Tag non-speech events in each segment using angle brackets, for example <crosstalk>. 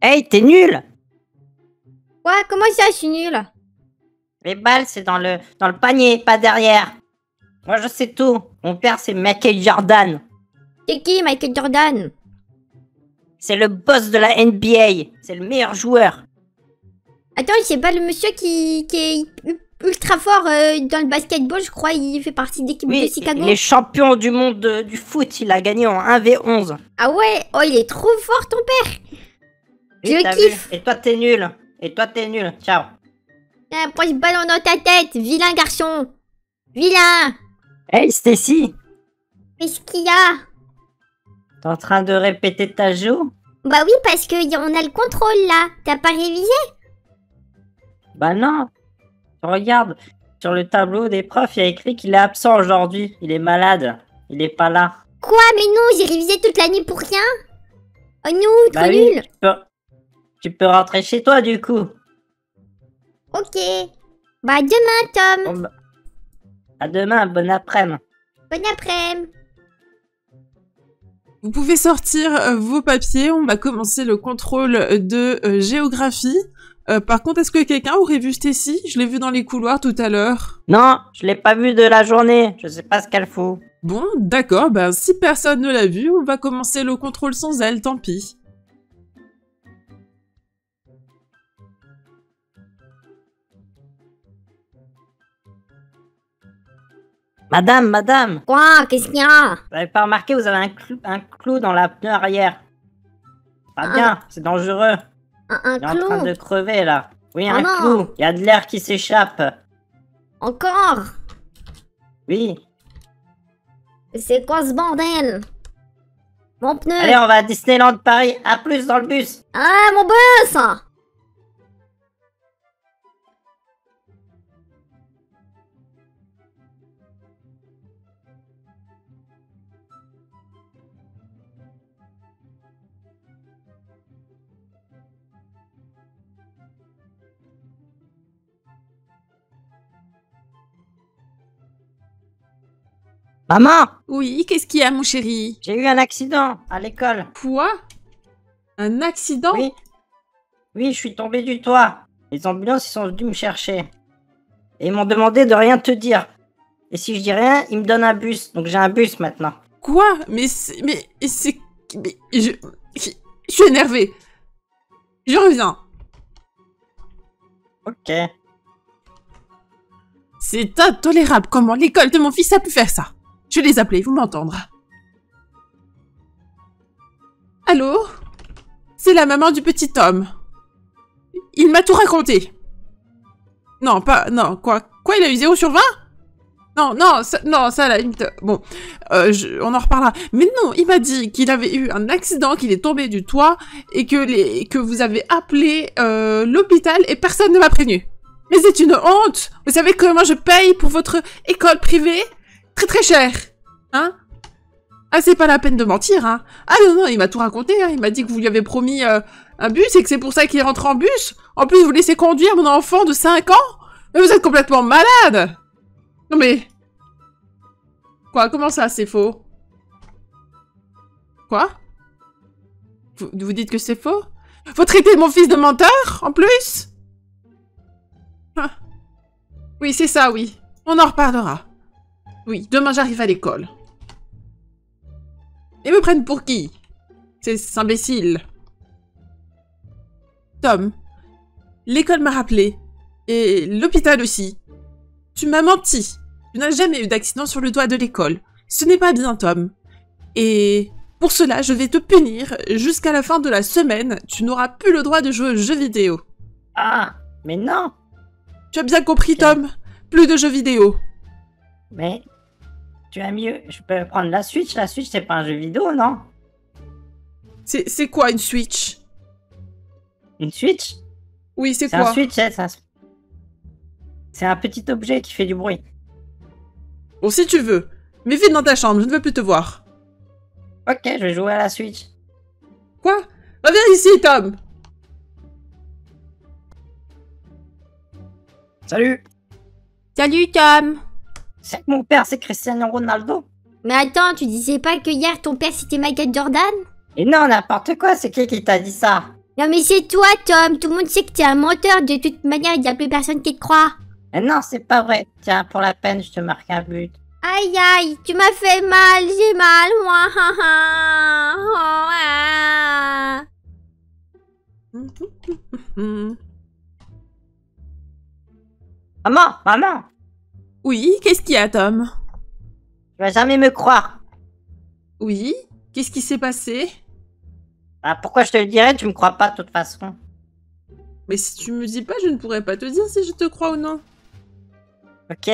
Hey, t'es nul Quoi Comment ça, je suis nulle Les balles, c'est dans le, dans le panier, pas derrière. Moi, je sais tout. Mon père, c'est Michael Jordan. C'est qui, Michael Jordan? C'est le boss de la NBA. C'est le meilleur joueur. Attends, c'est pas le monsieur qui, qui est ultra fort euh, dans le basketball, je crois. Il fait partie de l'équipe de Oui, Chicago. il est champion du monde de- du foot. Il a gagné en 1v11. Ah ouais? Oh, il est trop fort, ton père Je Oui, kiffe. vu Et toi, t'es nul. Et toi, t'es nul. Ciao. Tiens, Prends ce ballon dans ta tête, vilain garçon Vilain Hey, Stacy. Qu'est-ce qu'il y a? T'es en train de répéter ta joue? Bah oui, parce que on a le contrôle, là. T'as pas révisé? Bah non. Regarde. Sur le tableau des profs, il y a écrit qu'il est absent aujourd'hui. Il est malade. Il est pas là. Quoi? Mais non, j'ai révisé toute la nuit pour rien? Oh non, trop Bah oui, nul? tu peux, tu peux rentrer chez toi du coup. Ok. Bah demain, Tom Bon, bah, à demain, bon après-midi. Bon après-midi Vous pouvez sortir euh, vos papiers, on va commencer le contrôle de euh, géographie. Euh, par contre, est-ce que quelqu'un aurait vu Stacy? Je l'ai vu dans les couloirs tout à l'heure. Non, je l'ai pas vu de la journée. Je sais pas ce qu'elle fout. Bon, d'accord, ben si personne ne l'a vue, on va commencer le contrôle sans elle, tant pis. Madame, madame, Quoi? Qu'est-ce qu'il y a? Vous avez pas remarqué, vous avez un clou, un clou dans la pneu arrière. Pas Ah. bien, c'est dangereux. Un, un Il est en train de crever là. Oui, Oh un non. clou. Il y a de l'air qui s'échappe. Encore? Oui. C'est quoi ce bordel? Mon pneu Allez, on va à Disneyland Paris. À plus dans le bus. Ah, mon bus Maman, Oui, qu'est-ce qu'il y a, mon chéri? J'ai eu un accident à l'école. Quoi? Un accident? Oui. Oui, je suis tombé du toit. Les ambulances, ils sont venus me chercher. Et ils m'ont demandé de rien te dire. Et si je dis rien, ils me donnent un bus. Donc j'ai un bus maintenant. Quoi? Mais c'est... Mais c'est... Mais je... Je suis énervée. Je reviens. Ok. C'est intolérable comment l'école de mon fils a pu faire ça? Je vais les appeler, vous m'entendre. Allô? C'est la maman du petit homme. Il m'a tout raconté. Non, pas... Non, quoi? Quoi, il a eu 0 sur 20 Non, non, ça, non, ça, la. Bon, euh, on en reparlera. Mais non, il m'a dit qu'il avait eu un accident, qu'il est tombé du toit, et que, les, que vous avez appelé euh, l'hôpital et personne ne m'a prévenu. Mais c'est une honte Vous savez comment je paye pour votre école privée? Très très cher Hein Ah, c'est pas la peine de mentir, hein Ah non, non, il m'a tout raconté, hein. Il m'a dit que vous lui avez promis euh, un bus et que c'est pour ça qu'il rentre en bus. En plus, vous laissez conduire mon enfant de 5 ans Mais vous êtes complètement malade Non mais... Quoi? Comment ça, c'est faux? Quoi? Vous, vous dites que c'est faux? Vous traitez mon fils de menteur, en plus? Ah. Oui, c'est ça, oui. On en reparlera. Oui, demain j'arrive à l'école. Ils me prennent pour qui? Ces imbéciles. Tom, l'école m'a rappelé. Et l'hôpital aussi. Tu m'as menti. Tu n'as jamais eu d'accident sur le toit de l'école. Ce n'est pas bien, Tom. Et pour cela, je vais te punir jusqu'à la fin de la semaine. Tu n'auras plus le droit de jouer aux jeux vidéo. Ah, mais non. Tu as bien compris. Tom Plus de jeux vidéo. Mais tu as mieux. Je peux prendre la Switch. La Switch, c'est pas un jeu vidéo, non? C'est c'est quoi une Switch? Une Switch? Oui, c'est C'est un quoi Switch, c'est ça. C'est un petit objet qui fait du bruit. Bon, si tu veux. Mais vite dans ta chambre, je ne veux plus te voir. Ok, je vais jouer à la Switch. Quoi? Reviens ici, Tom Salut Salut, Tom C'est que mon père, c'est Cristiano Ronaldo. Mais attends, tu disais pas que hier ton père c'était Michael Jordan? Et non, n'importe quoi, c'est qui qui t'a dit ça? Non mais c'est toi Tom, tout le monde sait que t'es un menteur, de toute manière il y a plus personne qui te croit. Mais non, c'est pas vrai. Tiens, pour la peine, je te marque un but. Aïe aïe, tu m'as fait mal, j'ai mal, moi. Maman, maman, Oui, qu'est-ce qu'il y a, Tom? Tu vas jamais me croire. Oui, qu'est-ce qui s'est passé? Bah, pourquoi je te le dirais? Tu me crois pas de toute façon. Mais si tu me dis pas, je ne pourrais pas te dire si je te crois ou non. Ok.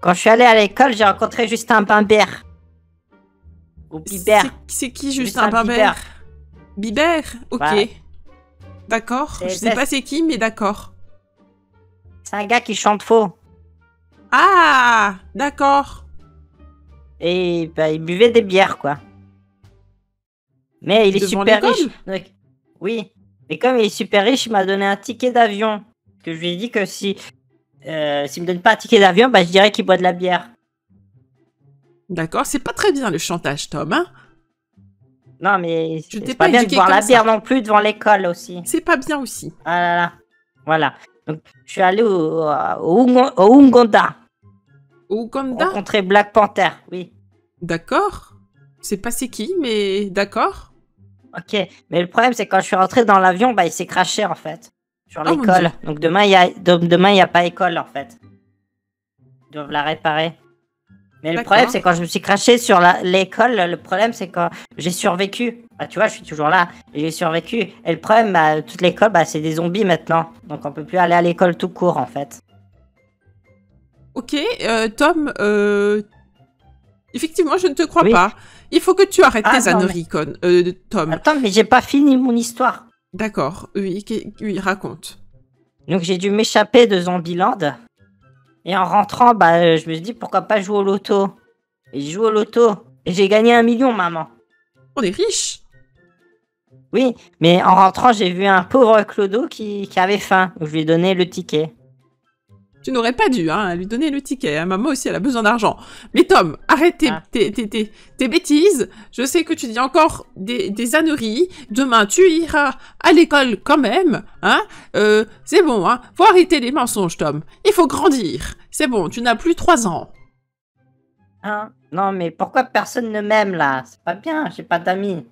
Quand je suis allé à l'école, j'ai rencontré Justin Bimbert. Ou Bibert. C'est- qui Justin Justin Bimbert? Bibert Ok. D'accord. Je sais pas c'est qui, mais d'accord. C'est un gars qui chante faux. Ah D'accord. Et bah, il buvait des bières, quoi. Mais il est Devant super riche. Donc, oui. Mais comme il est super riche, il m'a donné un ticket d'avion. Que je lui ai dit que si. Euh, s'il me donne pas un ticket d'avion, bah, je dirais qu'il boit de la bière. D'accord, c'est pas très bien le chantage, Tom, hein Non, mais c'est pas pas bien de boire la bière ça. non plus devant l'école aussi. C'est pas bien aussi. Ah là là. Voilà. Donc, je suis allé au, au, Ouganda au Ouganda Ouganda? Rencontrer Black Panther. Oui. D'accord. C'est pas c'est qui, mais d'accord? Ok. Mais le problème, c'est quand je suis rentré dans l'avion, bah, il s'est craché en fait. Sur Oh, mon l'école. Donc demain, il y a, de- demain, il y a pas école en fait. Ils doivent la réparer. Mais le problème, c'est quand je me suis craché sur l'école, le problème, c'est quand j'ai survécu. Bah, tu vois, je suis toujours là. J'ai survécu. Et le problème, bah, toute l'école, bah, c'est des zombies maintenant. Donc on peut plus aller à l'école tout court en fait. Ok, euh, Tom, euh... Effectivement, je ne te crois Oui. pas. Il faut que tu arrêtes Ah, tes non, âneries, euh, Tom. Attends, mais j'ai pas fini mon histoire. D'accord, oui, oui, raconte. Donc j'ai dû m'échapper de Zombieland. Et en rentrant, bah, euh, je me suis dit pourquoi pas jouer au loto? Et j'ai joué au loto. Et j'ai gagné un million, maman. On est riche. Oui, mais en rentrant, j'ai vu un pauvre Clodo qui, qui avait faim. Je lui ai donné le ticket. Tu n'aurais pas dû hein, lui donner le ticket. hein. Maman aussi, elle a besoin d'argent. Mais Tom, arrête tes, Ah. tes, tes, tes- tes bêtises. Je sais que tu dis encore des, des âneries. Demain, tu iras à l'école quand même. Hein euh, C'est bon, hein. Faut arrêter les mensonges, Tom. Il faut grandir. C'est bon, tu n'as plus trois ans. Hein? Non, mais pourquoi personne ne m'aime là? C'est pas bien, j'ai pas d'amis.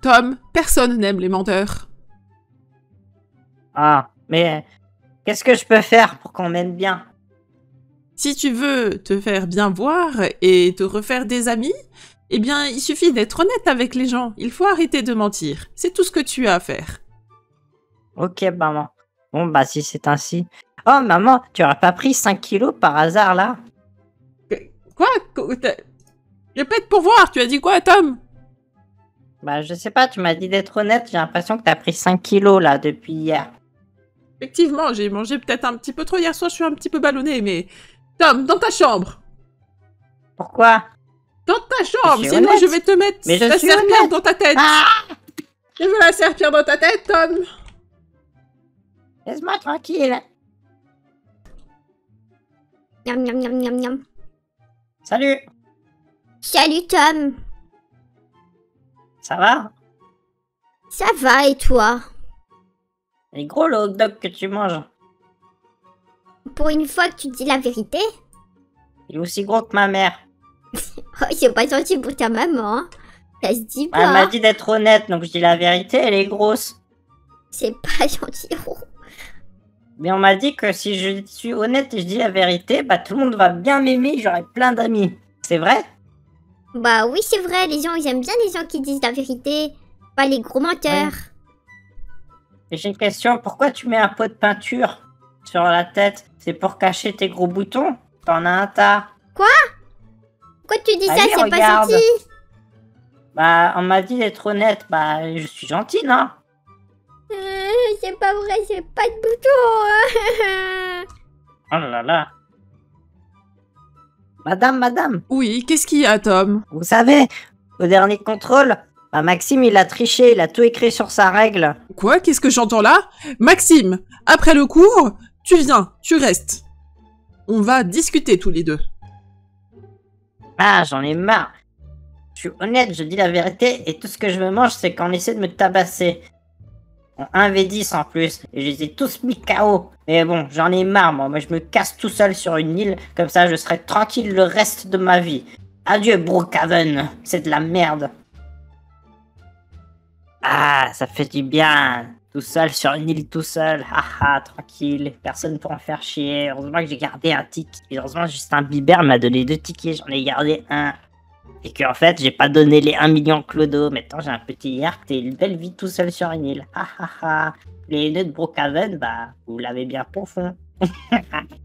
Tom, personne n'aime les menteurs. Ah, mais qu'est-ce que je peux faire pour qu'on m'aime bien? Si tu veux te faire bien voir et te refaire des amis, eh bien, il suffit d'être honnête avec les gens. Il faut arrêter de mentir. C'est tout ce que tu as à faire. Ok, maman. Bon, bah si c'est ainsi. Oh, maman, tu aurais pas pris 5 kilos par hasard là? Quoi? Répète pour voir, tu as dit quoi, Tom? Bah, je sais pas, tu m'as dit d'être honnête, j'ai l'impression que t'as pris 5 kilos là depuis hier. Effectivement, j'ai mangé peut-être un petit peu trop hier soir, je suis un petit peu ballonné, mais... Tom, dans ta chambre Pourquoi? Dans ta chambre Sinon, honnête. je vais te mettre Mais la serpillère honnête. dans ta tête Ah Je veux la serpillère dans ta tête, Tom Laisse-moi tranquille. Miam, miam, miam, miam, miam. Salut, Salut Tom. ça va? Ça va et toi? Il est gros le hot dog que tu manges. Pour une fois que tu dis la vérité Il est aussi gros que ma mère. <laughs> Oh, c'est pas gentil pour ta maman. hein. Ça se dit Elle m'a pas. dit d'être honnête, donc je dis la vérité, elle est grosse. C'est pas <laughs> gentil. Oh. Mais on m'a dit que si je suis honnête et je dis la vérité, bah tout le monde va bien m'aimer, j'aurai plein d'amis. C'est vrai? Bah oui, c'est vrai, les gens, ils aiment bien les gens qui disent la vérité. Pas les gros menteurs. J'ai une question, pourquoi tu mets un pot de peinture sur la tête? C'est pour cacher tes gros boutons? T'en as un tas. Pourquoi tu dis ça? C'est pas gentil. Bah on m'a dit d'être honnête, bah je suis gentil, non Euh, c'est pas vrai, c'est pas de bouton. Oh là là. Madame, madame, Oui, qu'est-ce qu'il y a, Tom? Vous savez, au dernier contrôle, bah Maxime il a triché, il a tout écrit sur sa règle. Quoi? Qu'est-ce que j'entends là? Maxime, après le cours, tu viens, tu restes. On va discuter tous les deux. Ah, j'en ai marre. Je suis honnête, je dis la vérité, et tout ce que je me mange, c'est qu'on essaie de me tabasser. En 1v10 en plus. Et je les ai tous mis KO. Mais bon, j'en ai marre, moi. Moi, je me casse tout seul sur une île. Comme ça, je serai tranquille le reste de ma vie. Adieu, Brookhaven. C'est de la merde. Ah, ça fait du bien. Tout seul sur une île, tout seul. Haha, tranquille. Personne pour en faire chier. Heureusement que j'ai gardé un tic. Et heureusement, Justin Bieber m'a donné deux tickets. J'en ai gardé un. Et que en fait, j'ai pas donné les 1 million clodo. Maintenant, j'ai un petit yacht et une belle vie tout seul sur une île. Ha ha ha. Les nœuds de Brookhaven, bah, vous l'avez bien profond. <laughs>